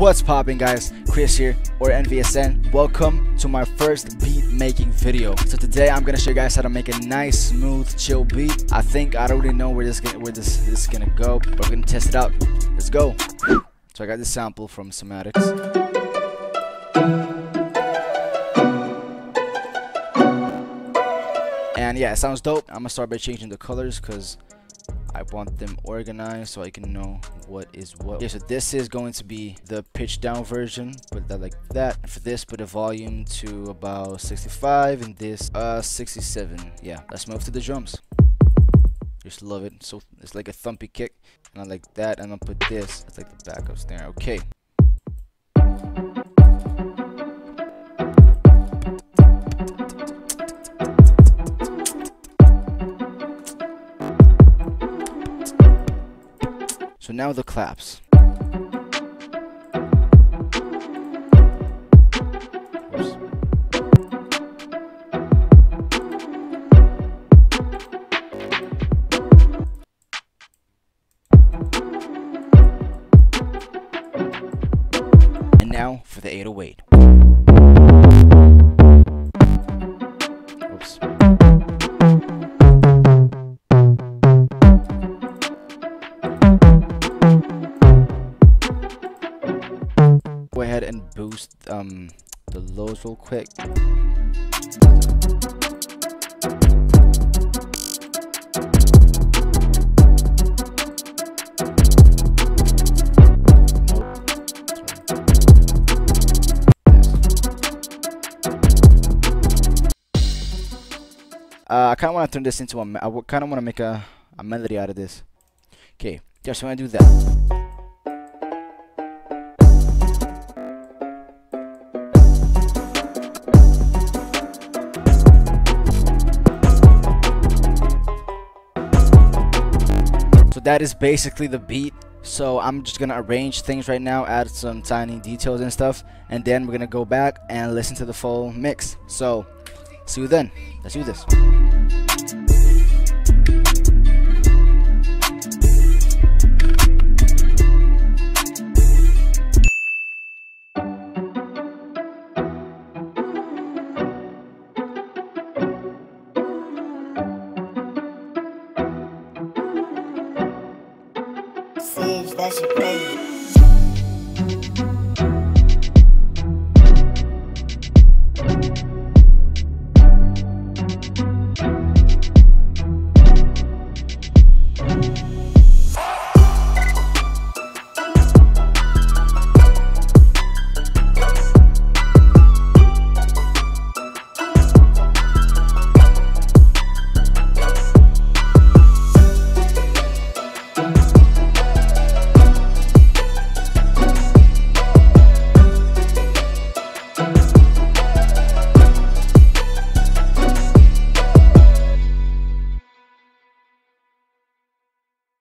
What's popping guys? Chris here or NVSN. Welcome to my first beat making video. So today I'm gonna show you guys how to make a nice smooth chill beat. I think I already know where this where this, this is gonna go, but we're gonna test it out. Let's go. So I got this sample from Cymatics. And yeah, it sounds dope. I'm gonna start by changing the colors because I want them organized so I can know what is what. Yeah, so this is going to be the pitch down version. Put that like that. For this, put the volume to about 65 and this uh 67. Yeah, let's move to the drums. Just love it. So it's like a thumpy kick. And I like that. And I'll put this. It's like the backup snare. Okay. So now the claps. And now for the 808. Go ahead and boost um, the lows real quick. Uh, I kind of want to turn this into a. I kind of want to make a, a melody out of this. Okay, so I'm gonna do that. That is basically the beat. So I'm just gonna arrange things right now, add some tiny details and stuff, and then we're gonna go back and listen to the full mix. So see you then. Let's do this. Siege, that she crazy.